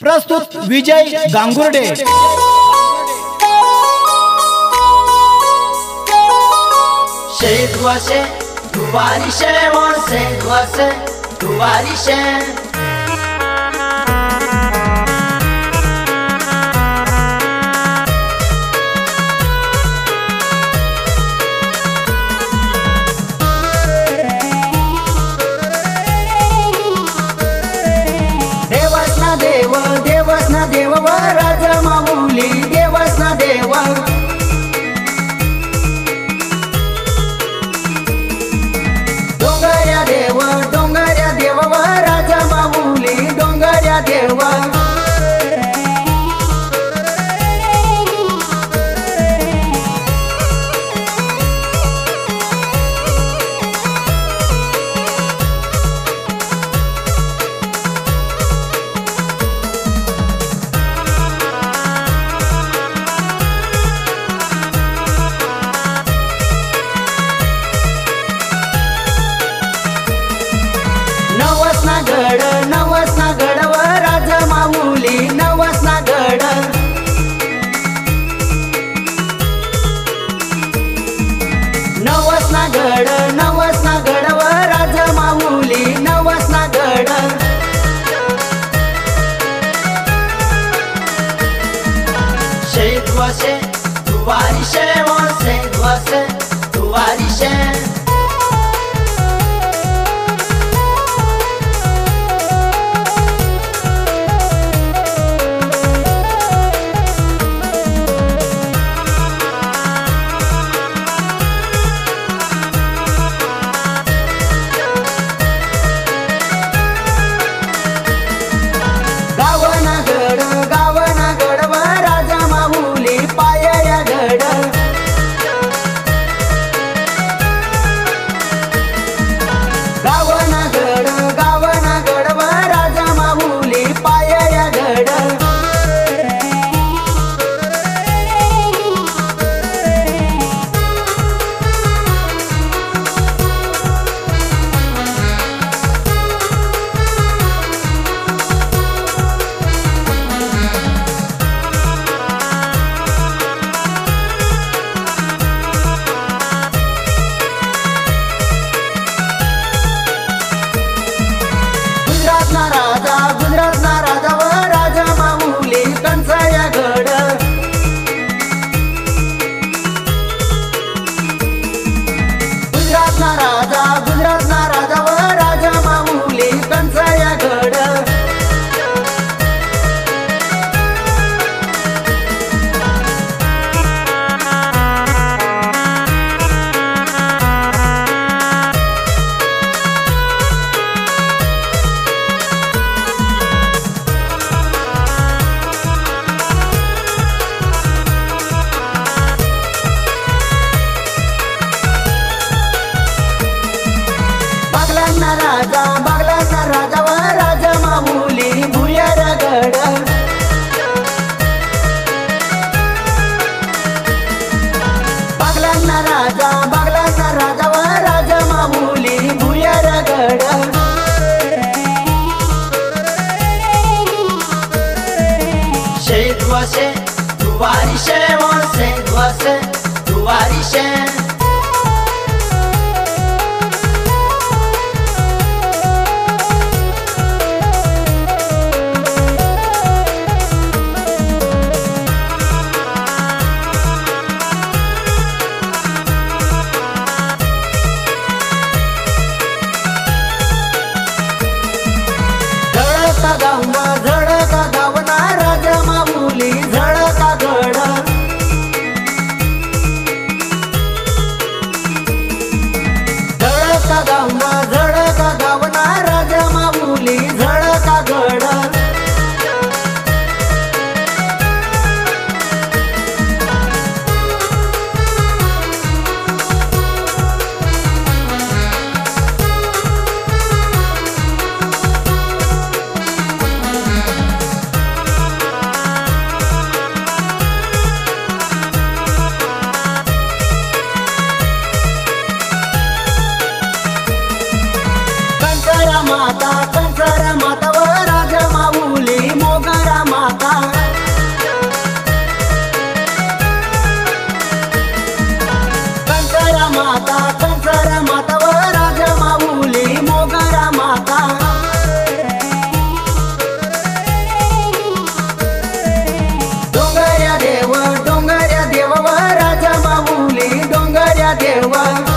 प्रस्तुत विजय गांगुर्डे. शेत वसे दुवारी शे म्हण वसे दुवारी शे. body said. राजा बघला ना राजावा राजा मामुली भुया रगड बघला ना राजा बघला ना राजावा राजा मामुली भुया रगड शे दुवाशे दुवारी शे दुवारी शे nada arrumada dewa.